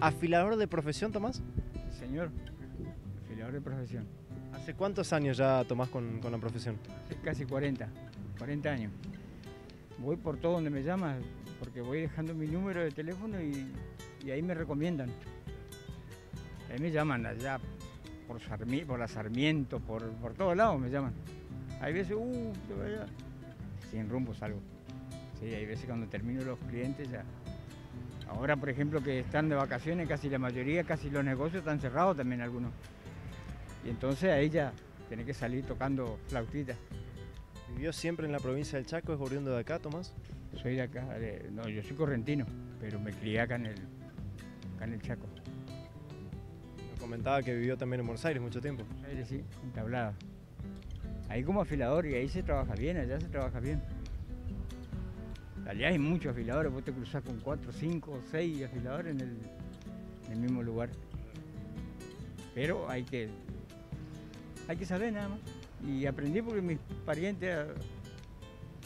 ¿Afilador de profesión, Tomás? Señor, afilador de profesión. ¿Hace cuántos años ya Tomás con, con la profesión? Hace casi 40, 40 años. Voy por todo donde me llamas, porque voy dejando mi número de teléfono y, y ahí me recomiendan. Ahí me llaman allá por, Sarmi- por la Sarmiento, por, por todos lados me llaman. Hay veces, uh. Sin rumbo salgo. Sí, hay veces cuando termino los clientes ya. Ahora, por ejemplo, que están de vacaciones, casi la mayoría, casi los negocios están cerrados también algunos. Y entonces ahí ya tenés que salir tocando flautita. ¿Vivió siempre en la provincia del Chaco? ¿Es oriundo de acá, Tomás? Soy de acá, de- no, yo soy correntino, pero me crié acá en el, acá en el Chaco. Me comentaba que vivió también en Buenos Aires mucho tiempo. Buenos Aires, sí, en Tablada. Ahí como afilador y ahí se trabaja bien, allá se trabaja bien. Allá hay muchos afiladores, vos te cruzás con cuatro, cinco, seis afiladores en el, mismo lugar. Pero hay que, hay que saber nada más. Y aprendí porque mis parientes, ah,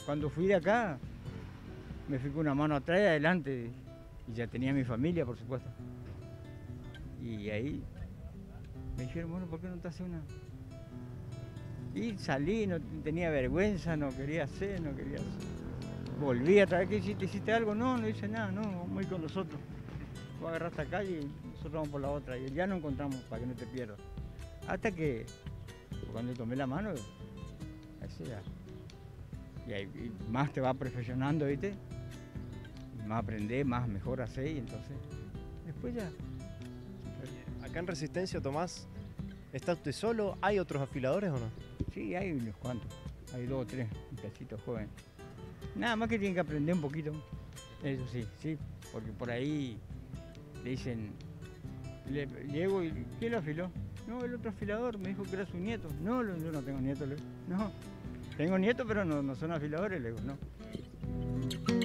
cuando fui de acá, me fui con una mano atrás y adelante. Y ya tenía mi familia, por supuesto. Y ahí dijeron, bueno, ¿por qué no te haces una? Y salí, no tenía vergüenza, no quería hacer, no quería hacer. Volví a traer, ¿qué hiciste? ¿Hiciste algo? No, no hice nada, no, vamos a ir con nosotros. Voy a agarrar esta calle y nosotros vamos por la otra. Y ya no encontramos para que no te pierdas. Hasta que cuando tomé la mano, ese ya. Y, ahí, más te va perfeccionando, ¿viste? Más aprendés, más mejor hacer y entonces después ya. Acá en Resistencia, Tomás, ¿está usted solo? ¿Hay otros afiladores o no? Sí, hay unos cuantos. Hay dos o tres muchachitos jóvenes. Nada más que tienen que aprender un poquito. Eso sí, sí. Porque por ahí le dicen, le, llego y ¿quién lo afiló? No, el otro afilador me dijo que era su nieto. No, yo no tengo nieto. Le digo. No, tengo nieto, pero no, no son afiladores. Le digo, no.